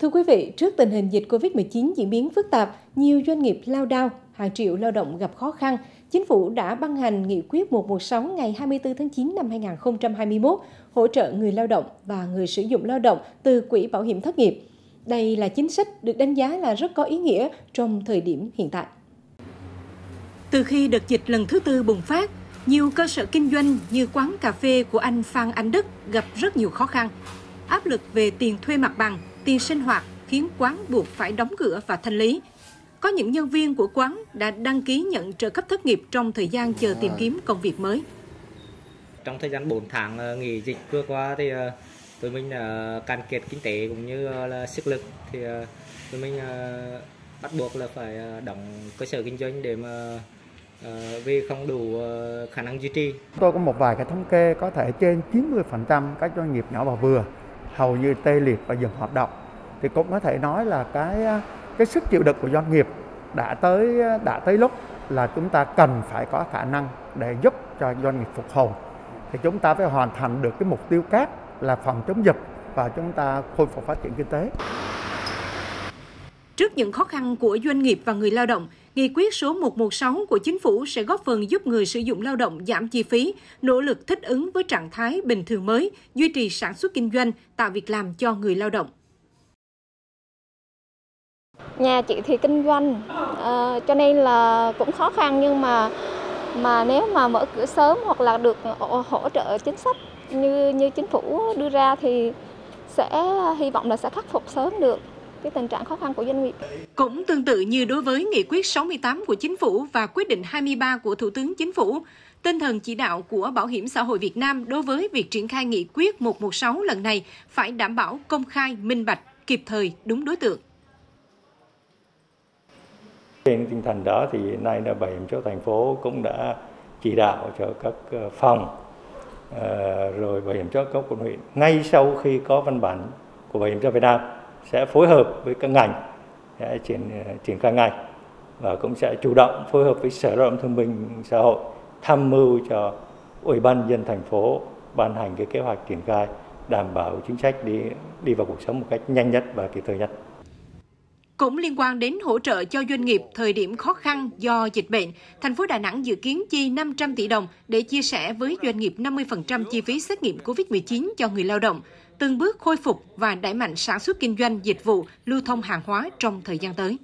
Thưa quý vị, trước tình hình dịch COVID-19 diễn biến phức tạp, nhiều doanh nghiệp lao đao, hàng triệu lao động gặp khó khăn, Chính phủ đã ban hành nghị quyết 116 ngày 24 tháng 9 năm 2021 hỗ trợ người lao động và người sử dụng lao động từ Quỹ Bảo hiểm thất nghiệp. Đây là chính sách được đánh giá là rất có ý nghĩa trong thời điểm hiện tại. Từ khi đợt dịch lần thứ tư bùng phát, nhiều cơ sở kinh doanh như quán cà phê của anh Phan Anh Đức gặp rất nhiều khó khăn. Áp lực về tiền thuê mặt bằng, tiền sinh hoạt khiến quán buộc phải đóng cửa và thanh lý. Có những nhân viên của quán đã đăng ký nhận trợ cấp thất nghiệp trong thời gian chờ tìm kiếm công việc mới. Trong thời gian 4 tháng ờ, nghỉ dịch vừa qua thì ờ, tụi mình uh, cạn kiệt kinh tế cũng như là sức lực thì tụi mình bắt buộc là phải đóng cơ sở kinh doanh để mà vì không đủ khả năng duy trì. Tôi có một vài cái thống kê có thể trên 90% các doanh nghiệp nhỏ và vừa hầu như tê liệt và dừng hoạt động thì cũng có thể nói là cái cái sức chịu đựng của doanh nghiệp đã tới đã tới lúc là chúng ta cần phải có khả năng để giúp cho doanh nghiệp phục hồi thì chúng ta phải hoàn thành được cái mục tiêu kép là phòng chống dịch và chúng ta khôi phục phát triển kinh tế. Trước những khó khăn của doanh nghiệp và người lao động, Nghị quyết số 116 của Chính phủ sẽ góp phần giúp người sử dụng lao động giảm chi phí, nỗ lực thích ứng với trạng thái bình thường mới, duy trì sản xuất kinh doanh, tạo việc làm cho người lao động. Nhà chị thì kinh doanh, uh, cho nên là cũng khó khăn nhưng mà mà nếu mà mở cửa sớm hoặc là được hỗ trợ chính sách như như chính phủ đưa ra thì sẽ hy vọng là sẽ khắc phục sớm được cái tình trạng khó khăn của doanh nghiệp. Cũng tương tự như đối với nghị quyết 68 của chính phủ và quyết định 23 của Thủ tướng Chính phủ, tinh thần chỉ đạo của Bảo hiểm xã hội Việt Nam đối với việc triển khai nghị quyết 116 lần này phải đảm bảo công khai, minh bạch, kịp thời, đúng đối tượng. Trên tinh thần đó thì nay là bảo hiểm xã hội thành phố cũng đã chỉ đạo cho các ờ, phòng ờ, rồi bảo hiểm xã hội các quận huyện ngay sau khi có văn bản của bảo hiểm xã hội Việt Nam sẽ phối hợp với các ngành, sẽ triển ờ, triển khai ngay và cũng sẽ chủ động phối hợp với sở lao động thương binh xã hội tham mưu cho ủy ban dân thành phố ban hành cái kế hoạch triển khai đảm bảo chính sách đi đi vào cuộc sống một cách nhanh nhất và kịp thời nhất. Cũng liên quan đến hỗ trợ cho doanh nghiệp thời điểm khó khăn do dịch bệnh, thành phố Đà Nẵng dự kiến chi 500 tỷ đồng để chia sẻ với doanh nghiệp 50% chi phí xét nghiệm COVID-19 cho người lao động, từng bước khôi phục và đẩy mạnh sản xuất kinh doanh dịch vụ, lưu thông hàng hóa trong thời gian tới.